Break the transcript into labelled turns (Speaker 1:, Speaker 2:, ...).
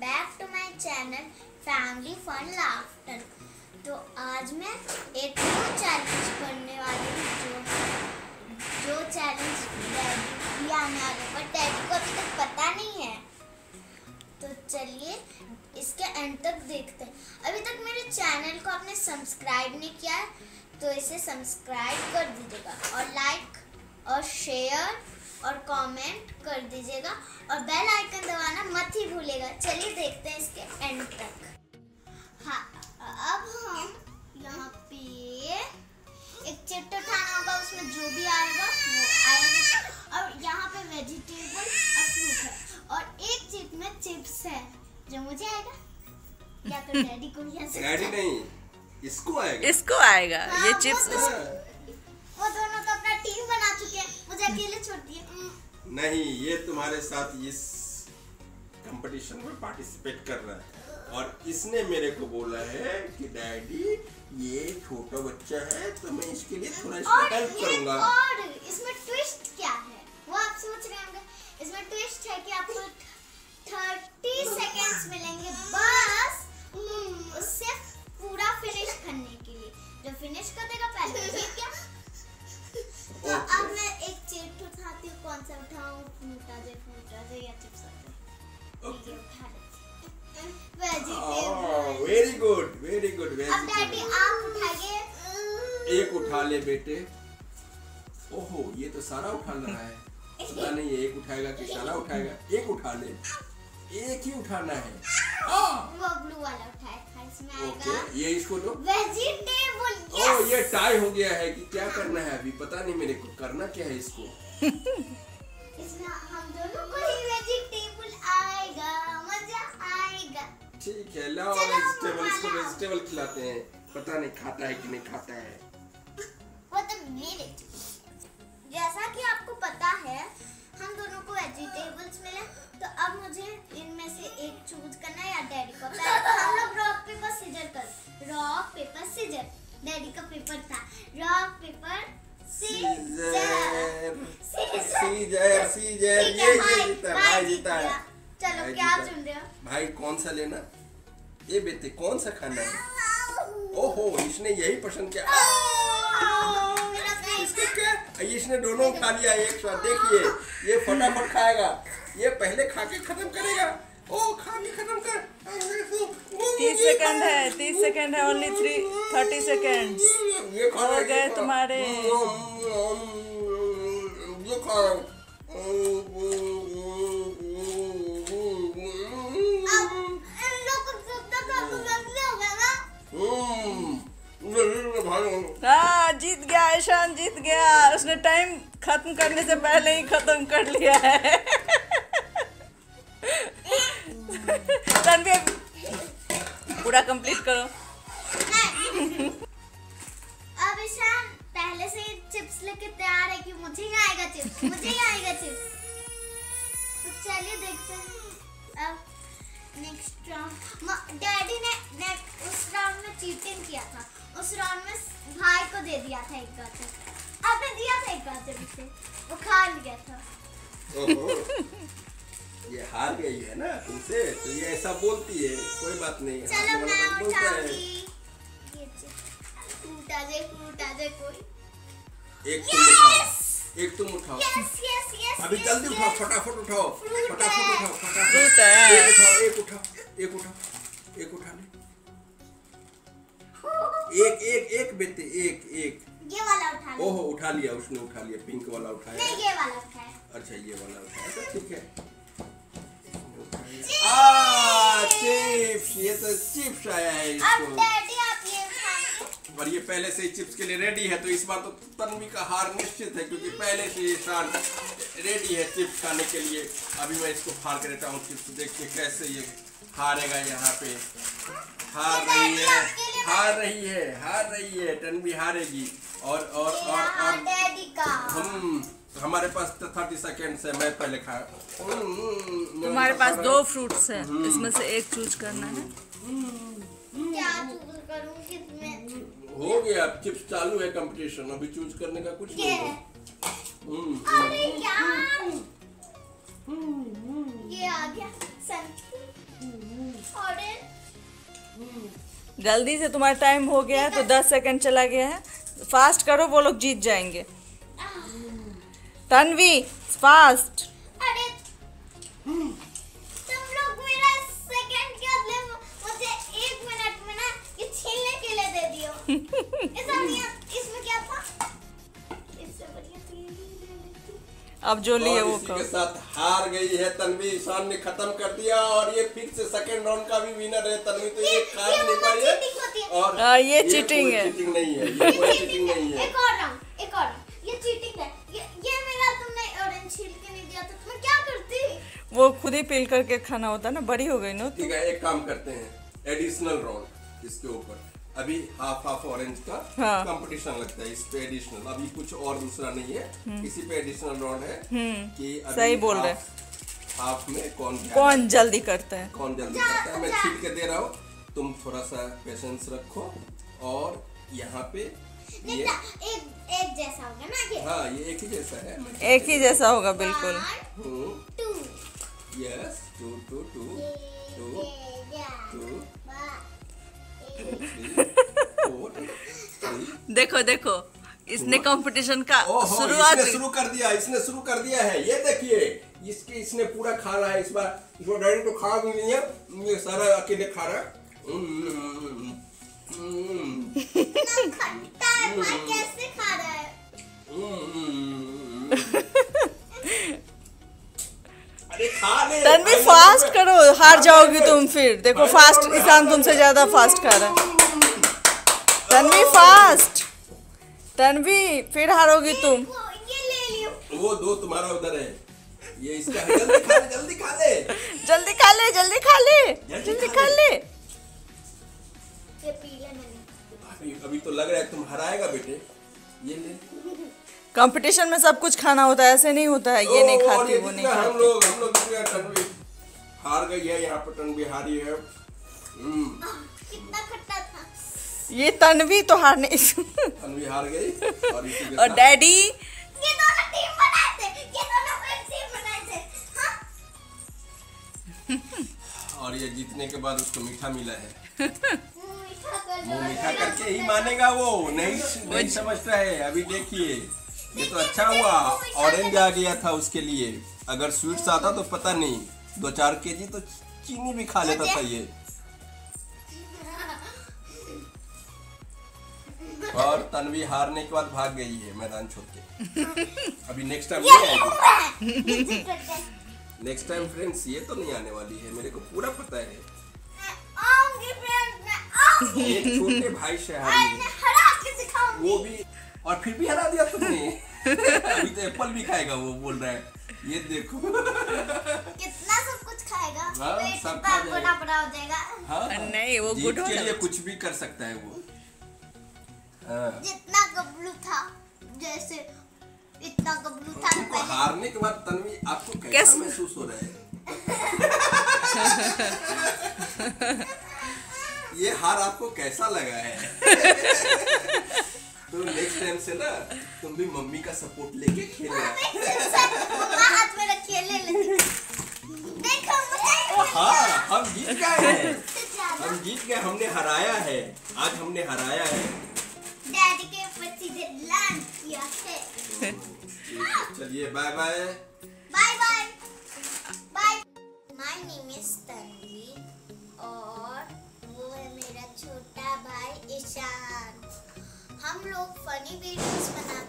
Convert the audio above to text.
Speaker 1: Back to my channel family fun laughter तो आज मैं एक न्यू चैलेंज करने वाली हूँ जो जो चैलेंज डैडी आने वाले पर डैडी को अभी तक पता नहीं है। तो चलिए इसके एंड तक देखते हैं। अभी तक मेरे चैनल को आपने सब्सक्राइब नहीं किया है तो इसे सब्सक्राइब कर दीजिएगा और लाइक और शेयर और कमेंट कर दीजिएगा और बेल आइकन दबाना मत ही भूलेगा चलिए देखते हैं इसके एंड तक। हाँ अब हम यहाँ पे एक चिट उठाना होगा उसमें जो भी आएगा वो आएगा और यहाँ पे वेजिटेबल और फ्रूट है। और एक चिप में चिप्स है। जो मुझे आएगा? या तो डैडी को भी आ सकता
Speaker 2: डैडी नहीं इसको आएगा।
Speaker 3: इसको आएगा।
Speaker 1: हाँ,
Speaker 3: ये चिप्स
Speaker 2: नहीं ये तुम्हारे साथ इस कंपटीशन में पार्टिसिपेट कर रहा है। और इसने मेरे को बोला है कि डैडी ये छोटा बच्चा है तो मैं इसके लिए थोड़ा इसको हेल्प करूँगा।
Speaker 1: और इसमें
Speaker 2: गुड वेरी एक उठा ले बेटे। ओहो ये तो सारा उठा रहा है। पता नहीं एक उठाएगा कि सारा उठाएगा। एक उठा ले। एक ही उठाना है। हाँ।
Speaker 1: वो ब्लू वाला उठाया था इसमें
Speaker 2: ओके ये इसको दो।
Speaker 1: वेजिटेबल
Speaker 2: ओ ये टाई हो गया है कि क्या करना है अभी? पता नहीं मेरे को करना क्या है इसको।
Speaker 1: इसमें हम दोनों
Speaker 2: ठीक है लाओ वेजिटेबल इसको। वेजिटेबल खिलाते हैं। पता नहीं खाता है कि नहीं खाता है।
Speaker 1: वो तो मेरे जैसा कि आपको पता है हम दोनों को वेजिटेबल्स मिले तो अब मुझे इनमें से एक चूज़ करना है या डैडी को। पहले तो हम लोग रॉक पेपर सीजर कर रॉक पेपर सीजर डैडी का पेपर था। Rock paper scissor
Speaker 2: scissor scissor ये जीता
Speaker 1: भाई जीता। चलो
Speaker 2: भाई
Speaker 1: क्या चुन रहे हो
Speaker 2: भाई कौन सा लेना? ये बेटे कौन सा खाना है? ओहो इसने यही पसंद किया।
Speaker 1: मेरा
Speaker 2: इसके क्या? इसने दोनों खा लिया एक साथ देखिए ये फटाफट खाएगा। ये पहले खा के खत्म करेगा। ओ खा के खत्म कर।
Speaker 3: तीस सेकंड है तीस सेकंड है ओनली थ्री थर्टी सेकंड
Speaker 2: ये खा
Speaker 3: हो
Speaker 2: है,
Speaker 3: गए तुम्हारे।
Speaker 2: ये खा रहा
Speaker 1: अब गया,
Speaker 3: उसने टाइम खत्म करने से पहले ही खत्म कर लिया है। रणवीर पूरा कंप्लीट करो।
Speaker 1: पहले से चिप्स लेके तैयार है कि मुझे ही आएगा चिप्स मुझे ही आएगा चिप्स तो चलिए देखते हैं। अब नेक्स्ट राउंड डैडी ने ने उस राउंड में चीटिंग किया था। उस राउंड में भाई को दे दिया था एक दिया उसे वो खा लिया था।
Speaker 2: ओहो, ये हार गई है ना तुमसे? तो ये ऐसा बोलती है कोई बात नहीं।
Speaker 1: चलो मैं
Speaker 2: है।
Speaker 1: उठाऊँगी। दे दे कोई।
Speaker 2: एक तुम उठाओ। एक तुम उठाओ।
Speaker 1: यस यस यस
Speaker 2: अभी जल्दी उठाओ फटाफट उठाओ। फटाफट उठाओ फटाफट एक उठाओ एक उठाओ एक उठाओ एक उठा ले एक एक एक बेटे एक एक।
Speaker 1: ये वाला
Speaker 2: ओहो उठा लिया उसने उठा लिया पिंक वाला उठाया।
Speaker 1: नहीं ये वाला उठाया।
Speaker 2: अच्छा ये वाला उठाया तो ठीक है। चिप्स ये तो चिप्स आया है इसको।
Speaker 1: डैडी आप ये
Speaker 2: और ये पहले से ही चिप्स के लिए रेडी है तो इस बार तो तन्वी का हार निश्चित है क्योंकि पहले से ये शान रेडी है चिप्स खाने के लिए। अभी मैं इसको फाड़ के देता हूँ चिप्स देखिए कैसे ये हारेगा यहाँ पे। हार रही है हार रही है हार रही है तन्वी हारेगी। और और और और हम हमारे पास तो थर्टी सेकेंड है मैं पहले खा
Speaker 3: तुम्हारे पास दो फ्रूट्स हैं इसमें से एक चूज़ करना है।
Speaker 1: क्या चूज़ करूँ किसमें
Speaker 2: हो गया अब चिप्स चालू है कंपटीशन अभी चूज़ करने का कुछ नहीं है। हम्म,
Speaker 1: अरे यार ये आ गया
Speaker 3: जल्दी से तुम्हारा टाइम हो गया है तो दस सेकंड चला गया है। फास्ट करो वो लोग जीत जाएँगे। तन्वी फास्ट।
Speaker 1: अरे तुम लोग मेरा सेकंड के बदले मुझे एक मिनट में ना ये छीलने के लिए दे दियो। इसमें क्या था? इससे बढ़िया तो
Speaker 3: अब जो लिए वो
Speaker 2: इसी के साथ हार गई है तन्वी ईशान ने खत्म कर दिया और ये फिर से सेकंड राउंड का भी विनर है। तन्वी तो ये
Speaker 1: ये-
Speaker 2: खा नहीं पाई है। और
Speaker 3: हाँ, ये cheating
Speaker 2: कोई
Speaker 3: है।
Speaker 2: cheating नहीं है ये कोई
Speaker 1: ये
Speaker 2: cheating नहीं है।
Speaker 1: एक और राउंड एक और। ये चीटिंग है। ये ये मेरा तुमने ऑरेंज छील के नहीं दिया तो मैं क्या करती?
Speaker 3: वो खुद ही पील करके खाना होता है ना बड़ी हो गई ना
Speaker 2: ठीक है एक काम करते हैं। एडिशनल राउंड इसके ऊपर। अभी हाफ़ हाफ़ ऑरेंज का
Speaker 3: हाँ।
Speaker 2: कंपटीशन लगता है इस पे एडिशनल अभी कुछ और दूसरा नहीं है। इसी पे एडिशनल राउंड है कि अभी
Speaker 3: सही बोल रहे।
Speaker 2: हाफ- में कौन
Speaker 3: कौन जल्दी करता है?
Speaker 2: कौन जल्दी करता है? मैं। छील के दे रहा हूँ। तुम थोड़ा सा पेशेंस रखो और यहाँ पे ये
Speaker 1: एक एक जैसा होगा ना ये
Speaker 2: हाँ ये एक ही जैसा है
Speaker 3: एक ही जैसा होगा बिल्कुल।
Speaker 2: Yes two two two two two
Speaker 3: देखो देखो इसने कंपटीशन का शुरुआत
Speaker 2: शुरू कर दिया इसने शुरू कर दिया है ये देखिए इसके इसने पूरा खाना है इस बार इसको डैडी तो खा भी नहीं है ये सारा अकेले खा रहा है। हम्म, हम्म,
Speaker 1: है कैसे खा रहा है।
Speaker 2: अरे खा ले
Speaker 3: तन्वी फास्ट करो हार जाओगी तुम फिर। देखो फास्ट ईशान तुमसे ज़्यादा फास्ट खा रहा है। तन्वी फास्ट तन्वी फिर हारोगी तुम।
Speaker 1: वो ये ले लियो।
Speaker 2: वो दो तुम्हारा उधर है। ये इसका जल्दी खा ले जल्दी खा ले।
Speaker 3: जल्दी खा ले जल्दी खा ले जल्दी खा ले।
Speaker 1: ये पी ले मैंने।
Speaker 2: अभी तो लग रहा है तुम हराएगा बेटे। ये ले।
Speaker 3: कंपटीशन में सब कुछ खाना होता है ऐसे नहीं होता है ये नहीं खाती
Speaker 2: ये
Speaker 3: वो नहीं
Speaker 2: जितना हम लोग हम लोग हार गई है यहाँ पर टनवी हारी है। हम्म,
Speaker 1: कितना खट्टा था।
Speaker 3: ये तन्वी तो हारने
Speaker 2: टनवी हार गई और
Speaker 3: और डैडी?
Speaker 1: ये दोनों टीम बनाए थे। ये दोनों फ्रेंड टीम बनाए थे। हाँ।
Speaker 2: और ये जीतने के बाद उसको मीठा मिला है।
Speaker 1: मुँह मीठा
Speaker 2: करके ही मानेगा वो। नहीं नहीं समझता है। अभी देखिए ये तो अच्छा हुआ। ऑरेंज आ गया था उसके लिए। अगर स्वीट्स आता तो पता नहीं। दो चार केजी तो चीनी भी खा लेता था ये। और तन्वी हारने के बाद भाग गई है मैदान छोड़ के। अभी नेक्स्ट टाइम नहीं आएगी। नेक्स्ट टाइम फ्रेंड्स ये तो नहीं आने वाली है। मेरे को पूरा पता है। एक छोटे भाई से हारी है
Speaker 1: मैं हरा के दिखाऊँगी।
Speaker 2: वो भी और फिर भी हरा दिया तुमने? अभी तो एप्पल भी खाएगा वो बोल रहा है। ये देखो।
Speaker 1: कितना सब कुछ खाएगा।
Speaker 2: हाँ, सब खा जाएगा।
Speaker 1: बड़ा बड़ा हो जाएगा।
Speaker 2: हाँ
Speaker 3: नहीं, वो good
Speaker 2: के लिए कुछ भी कर सकता है वो। हाँ।
Speaker 1: जितना गबलू था जैसे इतना गबलू था
Speaker 2: तुमको हारने के बाद तन्वी आपको कैसे? महसूस हो रहा है? ये हार आपको कैसा लगा है? तो नेक्स्ट टाइम से ना तुम भी मम्मी का सपोर्ट लेके खेलना
Speaker 1: हाथ में रखिए ले देखो
Speaker 2: हाँ हम जीत गए हैं। हम जीत गए हमने हराया है। आज हमने हराया है।
Speaker 1: डैडी के ऊपर सीधे लैंड किया है।
Speaker 2: चलिए bye bye
Speaker 1: bye bye bye my name is Tanvi और छोटा भाई ईशान। हम लोग फनी वीडियोस बनाते